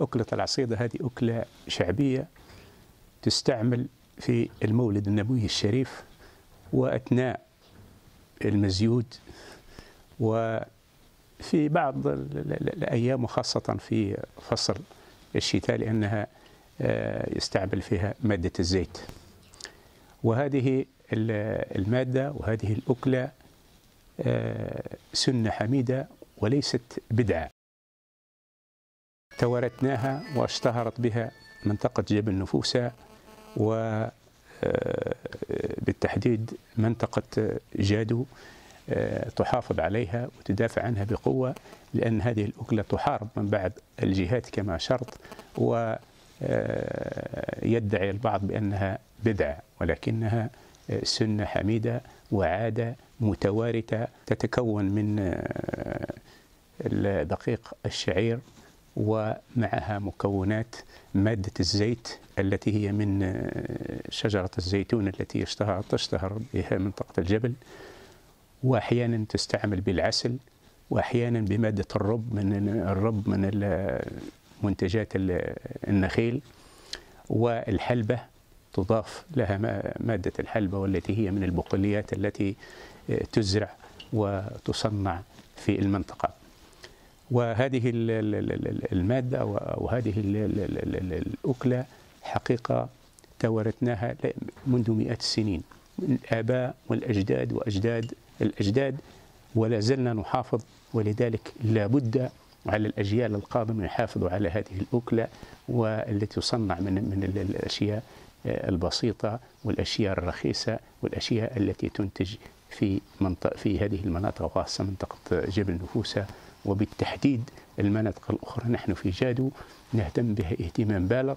أكلة العصيدة هذه أكلة شعبية تستعمل في المولد النبوي الشريف وأثناء المزيود وفي بعض الأيام وخاصة في فصل الشتاء لأنها يستعمل فيها مادة الزيت. وهذه المادة وهذه الأكلة سنة حميدة وليست بدعة. توارثناها واشتهرت بها منطقة جبل نفوسة وبالتحديد منطقة جادو تحافظ عليها وتدافع عنها بقوة لأن هذه الأكلة تحارب من بعض الجهات كما شرط ويدعي البعض بأنها بدعة ولكنها سنة حميدة وعادة متوارثة تتكون من دقيق الشعير ومعها مكونات مادة الزيت التي هي من شجرة الزيتون التي يشتهر تشتهر بها منطقة الجبل. وأحيانا تستعمل بالعسل وأحيانا بمادة الرب من الرب من منتجات النخيل. والحلبة تضاف لها مادة الحلبة والتي هي من البقوليات التي تزرع وتصنع في المنطقة. وهذه المادة أو هذه الأكلة حقيقة توارثناها منذ مئات السنين من الآباء والأجداد وأجداد الأجداد ولا زلنا نحافظ ولذلك لا بد على الأجيال القادمة يحافظوا على هذه الأكلة والتي تصنع من من الأشياء البسيطة والأشياء الرخيصة والأشياء التي تنتج في منطقة في هذه المناطق وخاصة منطقة جبل نفوسة وبالتحديد المناطق الأخرى. نحن في جادو نهتم بها اهتمام بالغ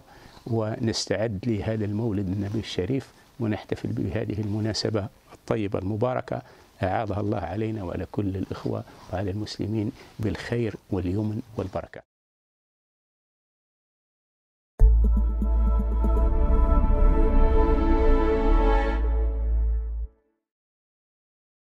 ونستعد لهذا المولد النبي الشريف ونحتفل بهذه المناسبة الطيبة المباركة. أعاذها الله علينا وعلى كل الإخوة وعلى المسلمين بالخير واليمن والبركة.